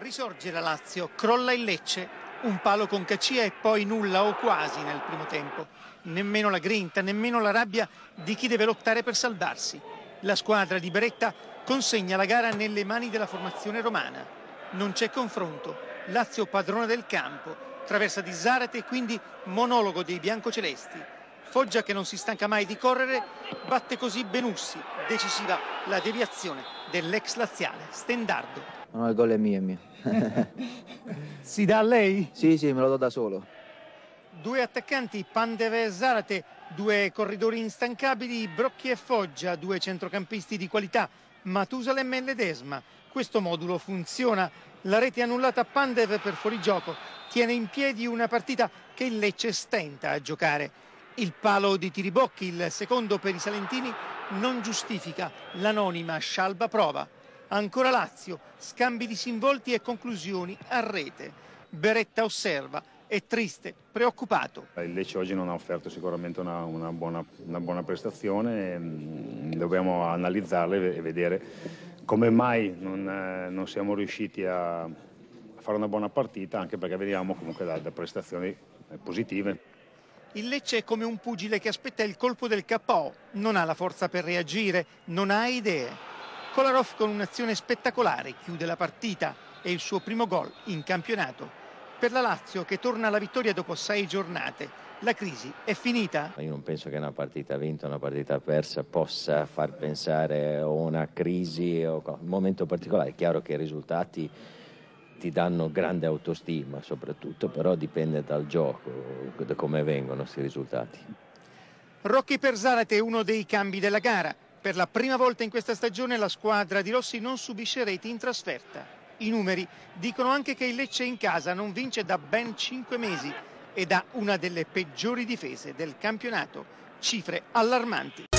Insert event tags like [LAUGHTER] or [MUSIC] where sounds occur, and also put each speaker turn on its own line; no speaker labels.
risorge la Lazio, crolla il Lecce, un palo con Cacia e poi nulla o quasi nel primo tempo. Nemmeno la grinta, nemmeno la rabbia di chi deve lottare per salvarsi. La squadra di Beretta consegna la gara nelle mani della formazione romana. Non c'è confronto. Lazio padrona del campo, traversa di Zarate e quindi monologo dei biancocelesti. Foggia che non si stanca mai di correre, batte così Benussi, decisiva la deviazione dell'ex laziale Stendardo.
No, il gol è mio, è mio. [LAUGHS]
Si dà a lei?
sì, sì, me lo do da solo.
Due attaccanti, Pandev e Zarate, due corridori instancabili, Brocchi e Foggia, due centrocampisti di qualità, Matusalem e Ledesma. Questo modulo funziona. La rete annullata a Pandev per fuorigioco tiene in piedi una partita che il Lecce stenta a giocare. Il palo di Tiribocchi, il secondo per i Salentini, non giustifica l'anonima scialba prova. Ancora Lazio, scambi di sinvolti e conclusioni a rete. Beretta osserva, è triste, preoccupato.
Il Lecce oggi non ha offerto sicuramente una, una buona, una buona prestazione, mm, dobbiamo analizzarle e vedere come mai non, eh, non siamo riusciti a fare una buona partita, anche perché vediamo comunque da, da prestazioni eh, positive.
Il Lecce è come un pugile che aspetta il colpo del KO, non ha la forza per reagire, non ha idee. Kolarov con un'azione spettacolare chiude la partita e il suo primo gol in campionato. Per la Lazio che torna alla vittoria dopo sei giornate, la crisi è finita?
Io non penso che una partita vinta una partita persa possa far pensare a una crisi o un momento particolare. È chiaro che i risultati ti danno grande autostima, soprattutto però dipende dal gioco, da come vengono questi risultati.
Rocchi per Zarate è uno dei cambi della gara. Per la prima volta in questa stagione la squadra di Rossi non subisce reti in trasferta. I numeri dicono anche che il Lecce in casa non vince da ben 5 mesi ed ha una delle peggiori difese del campionato. Cifre allarmanti.